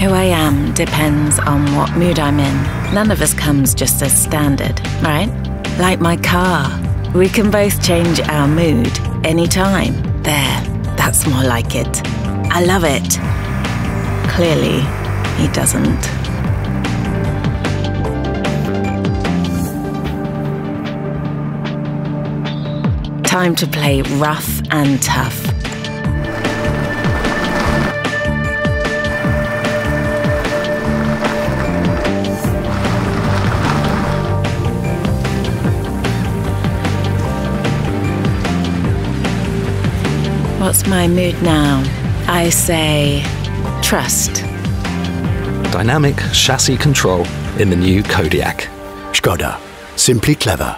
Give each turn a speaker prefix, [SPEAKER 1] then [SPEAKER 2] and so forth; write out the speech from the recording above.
[SPEAKER 1] Who I am depends on what mood I'm in. None of us comes just as standard, right? Like my car. We can both change our mood anytime. There, that's more like it. I love it. Clearly, he doesn't. Time to play rough and tough. What's my mood now? I say trust.
[SPEAKER 2] Dynamic chassis control in the new Kodiaq.
[SPEAKER 3] Skoda. Simply clever.